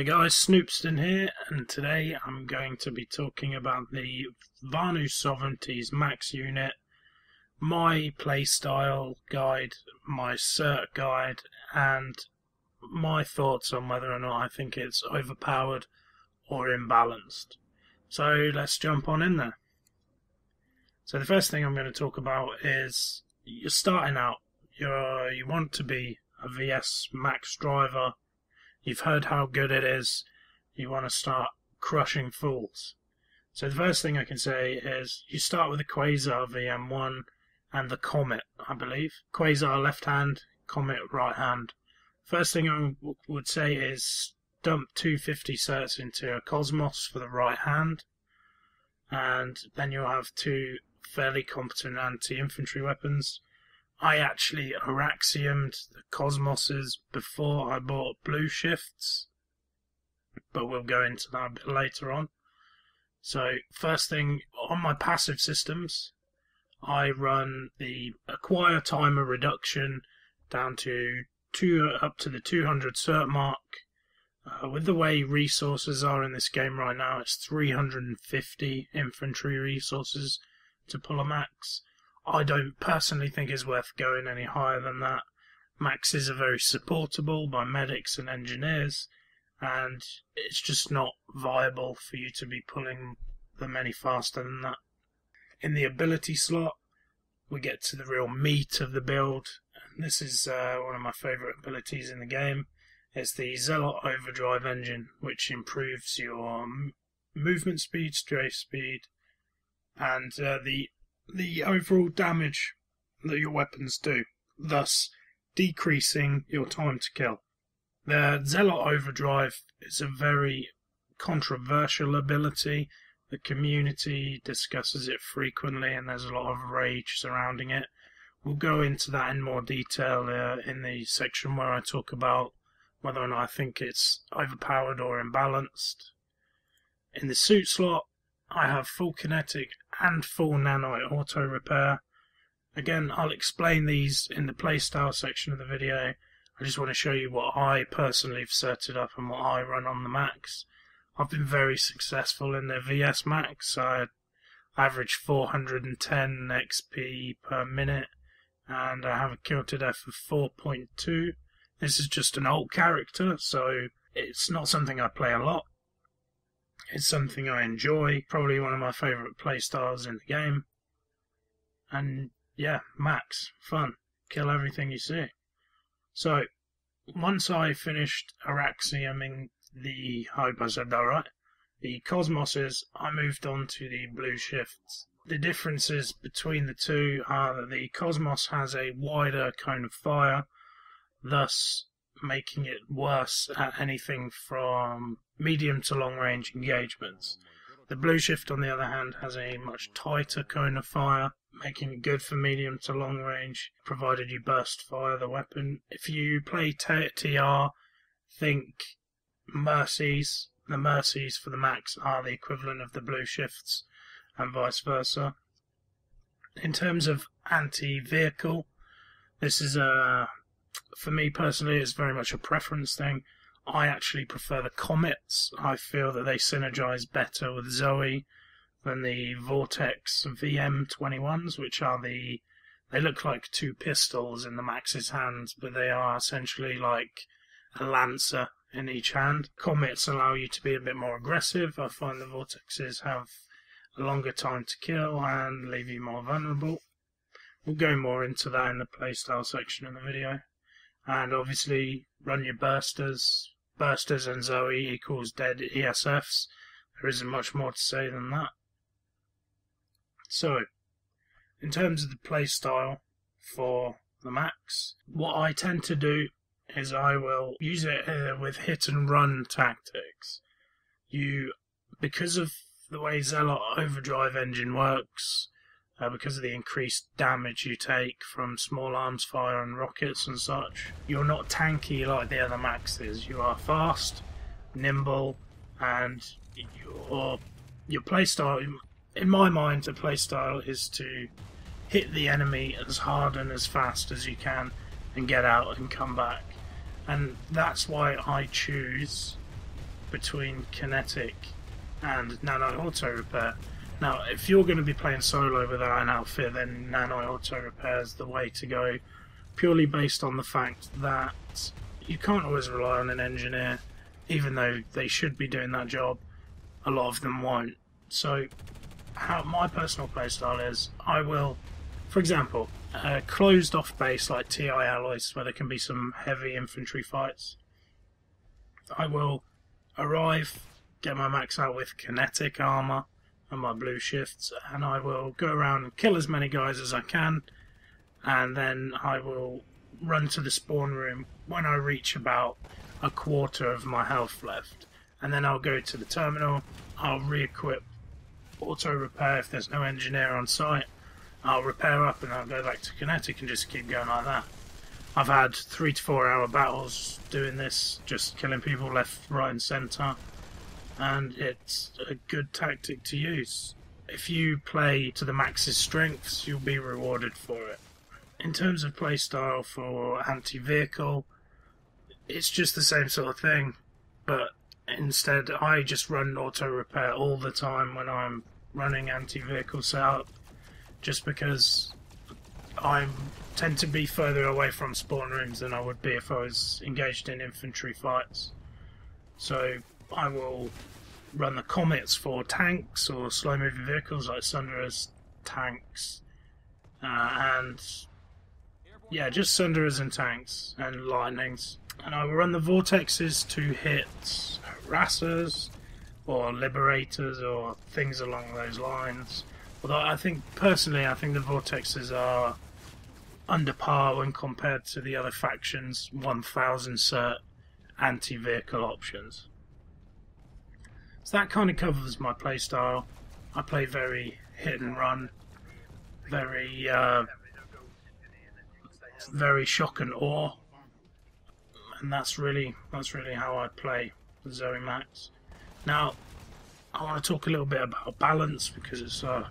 G'day guys, Snoopston here, and today I'm going to be talking about the Vanu Sovereignties Max unit, my playstyle guide, my cert guide, and my thoughts on whether or not I think it's overpowered or imbalanced. So let's jump on in there. So the first thing I'm going to talk about is you're starting out. You're you want to be a VS Max driver. You've heard how good it is. You want to start crushing fools. So the first thing I can say is you start with the Quasar VM1 and the Comet, I believe. Quasar left hand, Comet right hand. First thing I would say is dump 250 certs into a Cosmos for the right hand, and then you'll have two fairly competent anti-infantry weapons. I actually Auraxiumed the Cosmoses before I bought Blue Shifts, but we'll go into that a bit later on. So first thing on my passive systems, I run the acquire timer reduction down to two up to the 200 cert mark. Uh, with the way resources are in this game right now, it's 350 infantry resources to pull a max. I don't personally think it's worth going any higher than that. Maxes are very supportable by medics and engineers, and it's just not viable for you to be pulling them any faster than that. In the ability slot, we get to the real meat of the build, this is uh, one of my favourite abilities in the game. It's the Zealot Overdrive engine, which improves your movement speed, strafe speed, and uh, the the overall damage that your weapons do, thus decreasing your time to kill. The Zealot Overdrive is a very controversial ability. The community discusses it frequently, and there's a lot of rage surrounding it. We'll go into that in more detail uh, in the section where I talk about whether or not I think it's overpowered or imbalanced. In the suit slot, I have full kinetic and full nanite auto repair. Again, I'll explain these in the playstyle section of the video. I just want to show you what I personally have set it up and what I run on the max. I've been very successful in the VS max. I average 410 XP per minute and I have a kill to death of 4.2. This is just an old character, so it's not something I play a lot. It's something I enjoy, probably one of my favourite playstyles in the game. And yeah, max, fun, kill everything you see. So, once I finished Auraxium in the, I hope I said that right, the Cosmoses, I moved on to the Blue Shifts. The differences between the two are that the Cosmos has a wider cone of fire, thus making it worse at anything from medium to long range engagements. The Blue Shift, on the other hand, has a much tighter cone of fire, making it good for medium to long range, provided you burst fire the weapon. If you play TR, think Mercies. The Mercies for the max are the equivalent of the Blue Shifts, and vice versa. In terms of anti vehicle, this is a for me personally, it's very much a preference thing. I actually prefer the Comets. I feel that they synergize better with Zoe than the Vortex VM21s, which are the. They look like two pistols in the Max's hands, but they are essentially like a lancer in each hand. Comets allow you to be a bit more aggressive. I find the Vortexes have a longer time to kill and leave you more vulnerable. We'll go more into that in the playstyle section of the video and obviously run your bursters. Bursters and Zoe equals dead ESFs. There isn't much more to say than that. So, in terms of the playstyle for the max, what I tend to do is I will use it uh, with hit and run tactics. You, because of the way Zealot Overdrive engine works, uh, because of the increased damage you take from small arms fire and rockets and such. You're not tanky like the other maxes. You are fast, nimble, and your your playstyle. In my mind, the playstyle is to hit the enemy as hard and as fast as you can, and get out and come back. And that's why I choose between kinetic and nano auto repair. Now, if you're going to be playing solo without an outfit, then nano auto repair is the way to go, purely based on the fact that you can't always rely on an engineer, even though they should be doing that job. A lot of them won't. So, how my personal playstyle is, I will, for example, a closed off base like TI Alloys, where there can be some heavy infantry fights. I will arrive, get my max out with kinetic armor and my blue shifts, and I will go around and kill as many guys as I can, and then I will run to the spawn room when I reach about a quarter of my health left. And then I'll go to the terminal, I'll re equip auto repair if there's no engineer on site. I'll repair up and I'll go back to kinetic and just keep going like that. I've had three to four hour battles doing this, just killing people left, right, and centre, and it's a good tactic to use. If you play to the max's strengths, you'll be rewarded for it. In terms of playstyle for anti vehicle, it's just the same sort of thing, but instead I just run auto repair all the time when I'm running anti vehicle setup, just because I tend to be further away from spawn rooms than I would be if I was engaged in infantry fights. So I will run the comets for tanks or slow moving vehicles like Sunderers tanks uh, and yeah, just Sunderers and tanks and lightnings. And I will run the vortexes to hit harassers or liberators or things along those lines. Although I think personally, I think the vortexes are under par when compared to the other factions' 1000 cert anti vehicle options. So that kind of covers my playstyle. I play very hit and run, very uh, very shock and awe, and that's really that's really how I play Zoe Max. Now, I want to talk a little bit about balance because it's a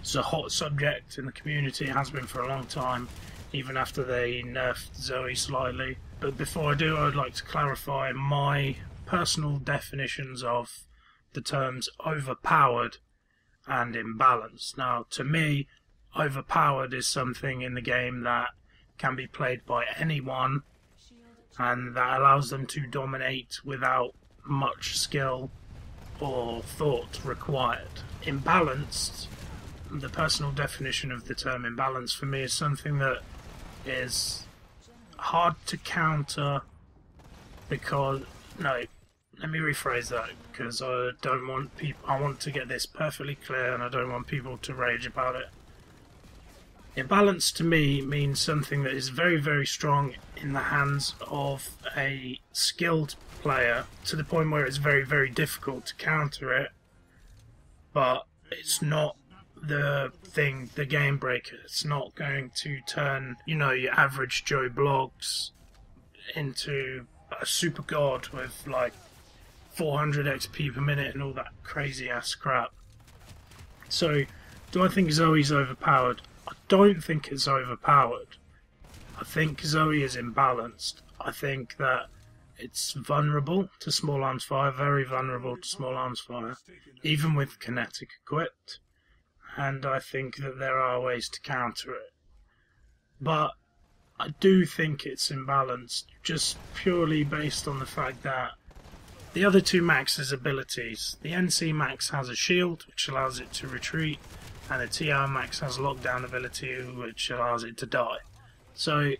it's a hot subject in the community. It has been for a long time even after they nerfed Zoe slightly. But before I do, I'd like to clarify my personal definitions of the terms overpowered and imbalanced. Now, to me, overpowered is something in the game that can be played by anyone and that allows them to dominate without much skill or thought required. Imbalanced, the personal definition of the term imbalance for me is something that is hard to counter because no let me rephrase that because I don't want people I want to get this perfectly clear and I don't want people to rage about it. Imbalance to me means something that is very very strong in the hands of a skilled player to the point where it's very very difficult to counter it but it's not the thing, the game breaker. It's not going to turn, you know, your average Joe Bloggs into a super god with like 400 XP per minute and all that crazy ass crap. So, do I think Zoe's overpowered? I don't think it's overpowered. I think Zoe is imbalanced. I think that it's vulnerable to small arms fire, very vulnerable to small arms fire, even with kinetic equipped and I think that there are ways to counter it. But I do think it's imbalanced just purely based on the fact that the other two Max's abilities, the NC Max has a shield which allows it to retreat, and the TR Max has lockdown ability which allows it to die. So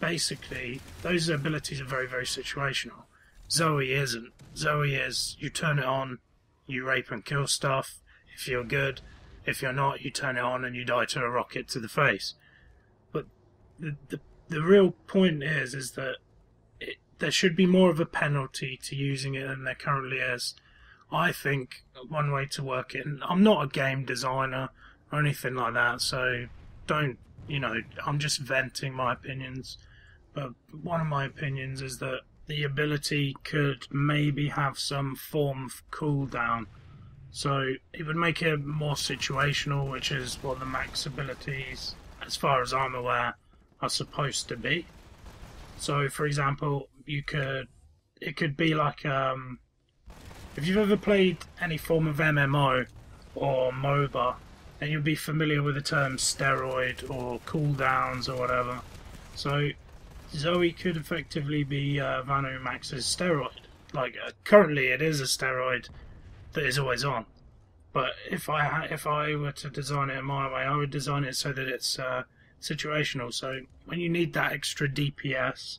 basically, those abilities are very, very situational. Zoe isn't. Zoe is you turn it on, you rape and kill stuff. If you're good, if you're not, you turn it on and you die to a rocket to the face. But the the, the real point is is that there should be more of a penalty to using it than there currently is. I think one way to work it, and I'm not a game designer or anything like that, so don't, you know, I'm just venting my opinions. But one of my opinions is that the ability could maybe have some form of cooldown so it would make it more situational, which is what the max abilities, as far as I'm aware, are supposed to be. So, for example, you could it could be like um, If you've ever played any form of MMO or MOBA, then you'll be familiar with the term steroid or cooldowns or whatever. So Zoe could effectively be uh, Vanu Max's steroid. Like uh, currently, it is a steroid that is always on. But if I if I were to design it in my way, I would design it so that it's uh, situational. So when you need that extra DPS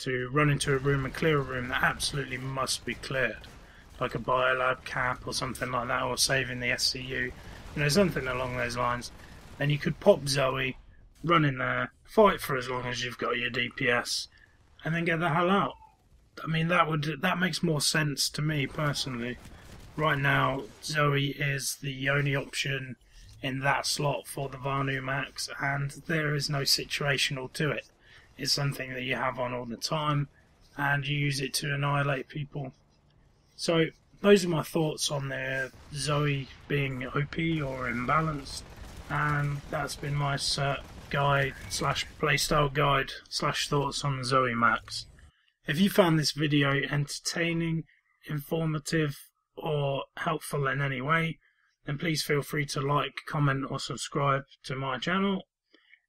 to run into a room and clear a room that absolutely must be cleared, like a biolab cap or something like that, or saving the SCU, you know, something along those lines, then you could pop Zoe, run in there, fight for as long as you've got your DPS, and then get the hell out. I mean, that would that makes more sense to me personally right now, Zoe is the only option in that slot for the Vanu Max, and there is no situational to it. It's something that you have on all the time, and you use it to annihilate people. So, those are my thoughts on the Zoe being OP or imbalanced, and that's been my cert guide slash playstyle guide slash thoughts on Zoe Max. If you found this video entertaining, informative, or helpful in any way, then please feel free to like, comment, or subscribe to my channel.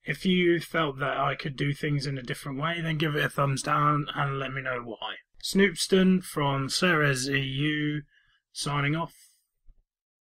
If you felt that I could do things in a different way, then give it a thumbs down and let me know why. Snoopston from Ceres EU signing off.